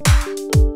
Música